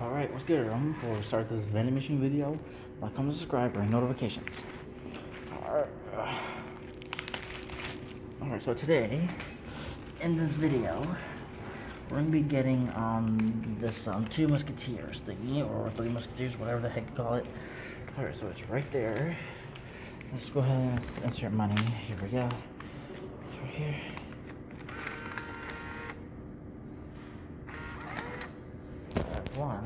Alright, what's good? Before we start this vending machine video, like, comment, subscribe, ring notifications. Alright, Alright, so today, in this video, we're gonna be getting um this um two musketeers thingy or three musketeers, whatever the heck you call it. Alright, so it's right there. Let's go ahead and insert money. Here we go. It's right here. That's one.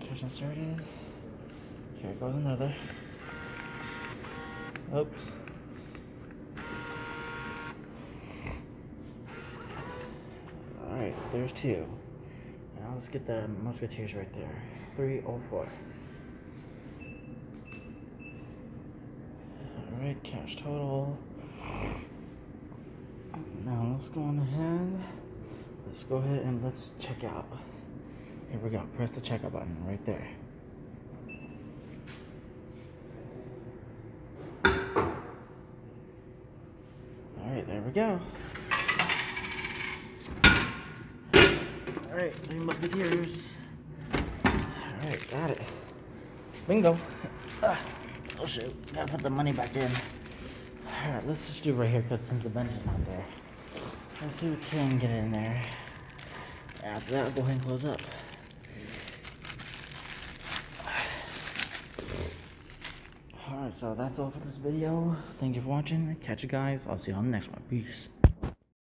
Cash inserted. Here goes another. Oops. Alright, there's two. Now let's get the musketeers right there. 304. Alright, cash total. Now let's go on ahead. Let's go ahead and let's check out. Here we go. Press the checkout button right there. Alright, there we go. Alright, three musketeers. Alright, got it. Bingo. Ah, oh shoot, gotta put the money back in. Alright, let's just do right here because since the bench is not there. Let's see if we can get in there. After that, we'll go ahead and close up. Alright, so that's all for this video. Thank you for watching. Catch you guys. I'll see you on the next one. Peace.